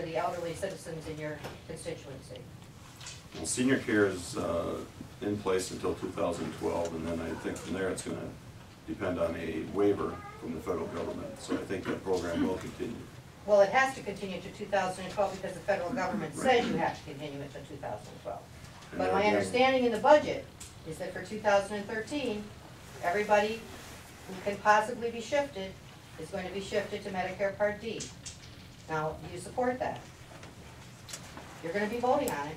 for the elderly citizens in your constituency? Well, senior care is uh, in place until 2012, and then I think from there it's going to depend on a waiver from the federal government. So I think that program will continue. Well, it has to continue to two thousand and twelve because the federal government says you have to continue it to two thousand and twelve. But my understanding in the budget is that for two thousand and thirteen, everybody who can possibly be shifted is going to be shifted to Medicare Part D. Now, do you support that? You're gonna be voting on it.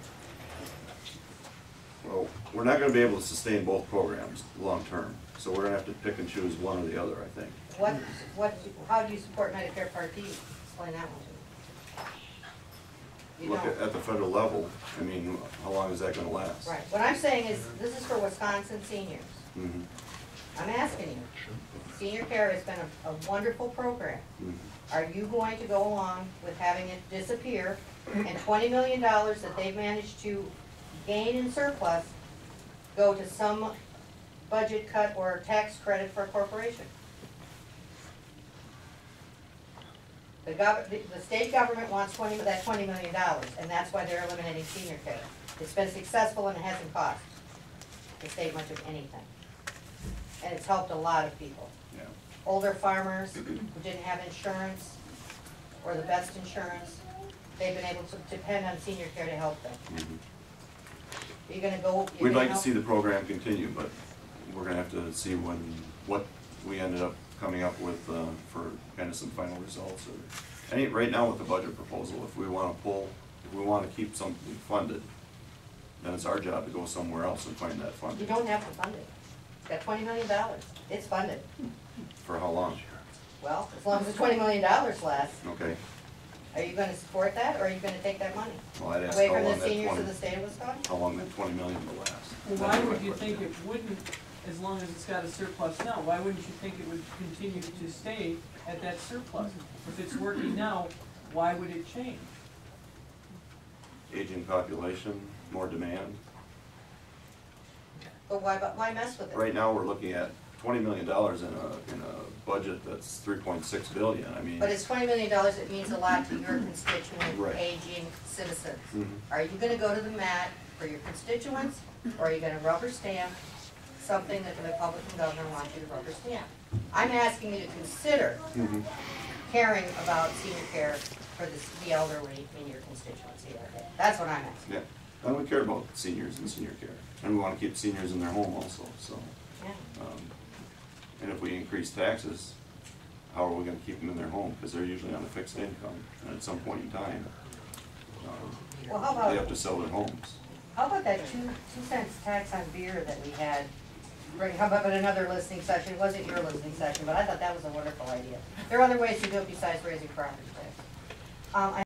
Well, we're not going to be able to sustain both programs long-term, so we're going to have to pick and choose one or the other, I think. What, what, how do you support Medicare Part D? Explain that one to me. You Look don't. at at the federal level, I mean, how long is that going to last? Right, what I'm saying is, this is for Wisconsin seniors. Mhm, I'm asking you. Senior care has been a, a wonderful program. mhm. Are you going to go along with having it disappear and twenty million dollars that they've managed to gain in surplus go to some budget cut or tax credit for a corporation? The gov, the, the state government wants twenty, that twenty million dollars, and that's why they're eliminating senior care. It's been successful and it hasn't cost the state much of anything. And it's helped a lot of people Yeah. older farmers who didn't have insurance or the best insurance, they've been able to depend on senior care to help them. mhm. Are you gonna go? you're We'd like to see the program continue, but we're gonna have to see when, what we ended up coming up with uh, for kind of some final results. or Any, right now with the budget proposal, if we wanna pull, if we wanna keep something funded, then it's our job to go somewhere else and find that funding. You don't have to fund it. It's got twenty million dollars. It's funded. For how long? Well, as long as the twenty million dollars lasts, Okay, are you gonna support that or are you gonna take that money? well, I'd ask Away how from long the that seniors of the twenty, state of Wisconsin? how long that twenty million will last. Well, why would you think it wouldn't, as long as it's got a surplus now, why wouldn't you think it would continue to stay at that surplus? If it's working now, why would it change? Aging population, more demand. But why, but why mess with it? Right now, we're looking at twenty million dollars in a, in a budget that's three point six billion, I mean. But it's twenty million dollars, it means a lot to your constituent, Right. aging citizens. Mhm. Are you gonna go to the mat for your constituents, or are you gonna rubber stamp something that the Republican governor wants you to rubber stamp? I'm asking you to consider Mhm. caring about senior care for the, the elderly in your constituency. That's what I'm asking. Yeah, and we care about seniors and senior care, and we wanna keep seniors in their home also, so. Yeah. um, And if we increase taxes, how are we gonna keep them in their home, cause they're usually on a fixed income, and at some point in time, um, Well, how they have about, to sell their homes. how about that two, two cents tax on beer that we had? Right, how about another listening session? It wasn't your listening session, but I thought that was a wonderful idea. There are other ways to do it besides raising property tax. Um, I